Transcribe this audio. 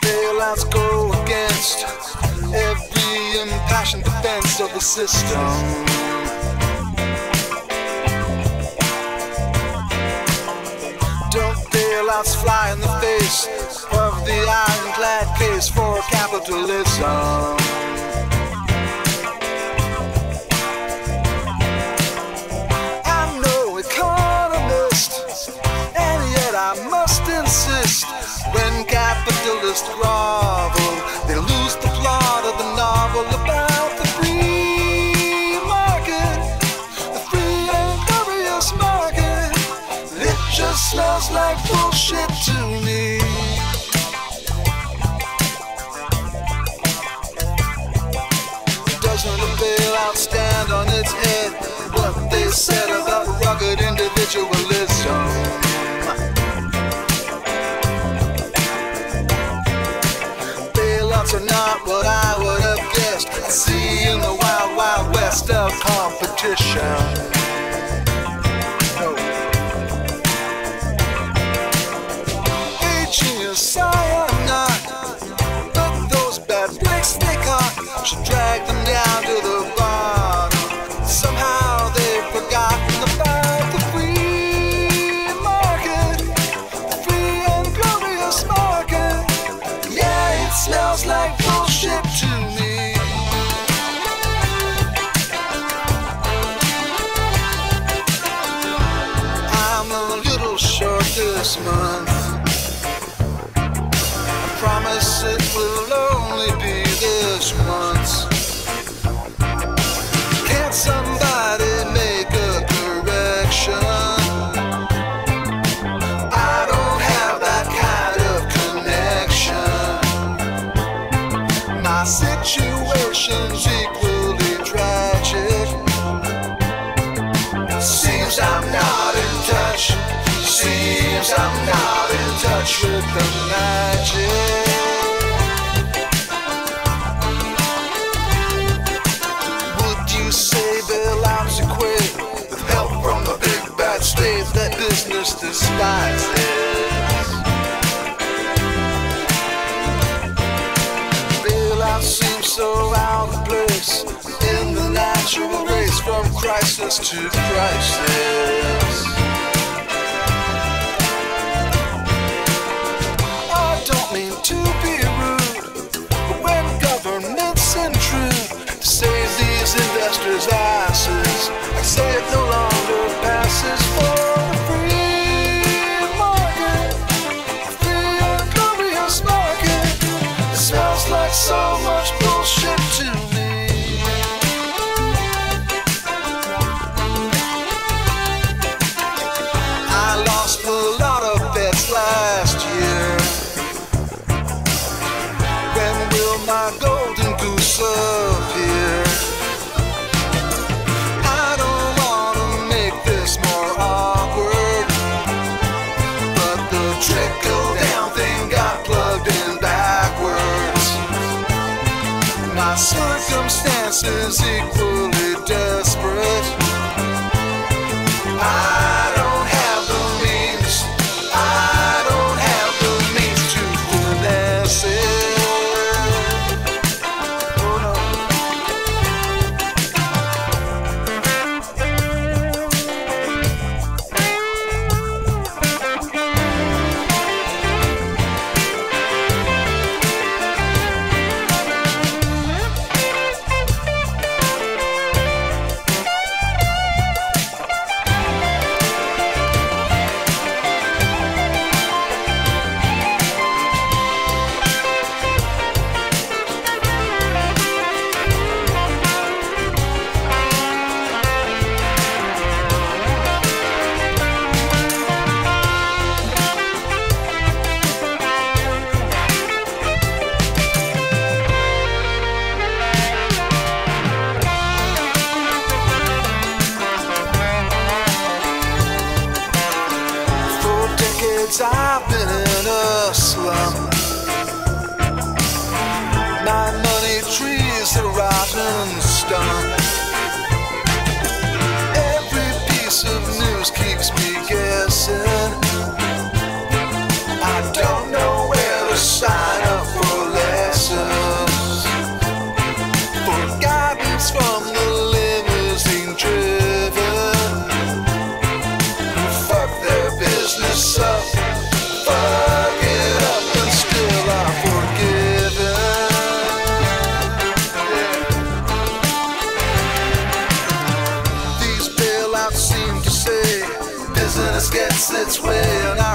bailouts go against every impassioned defense of the system. Don't fail bailouts fly in the face of the ironclad case for capitalism? Like bullshit to me. Doesn't a bailout stand on its head? What they said about rugged individualism. Bailouts are not what I would have guessed. See in the wild, wild west of competition. This month. I promise it will only be this once. Can't somebody make a correction? I don't have that kind of connection. My situation's equally touch with the magic. Would you say bailouts equate with help from the big bad state that business despises? Bailouts seem so out of place in the natural race from crisis to crisis. So much bullshit to me. I lost a lot of bets last year. When will my golden goose appear? I don't wanna make this more awkward, but the trickle Circumstances equally desperate. love. this way.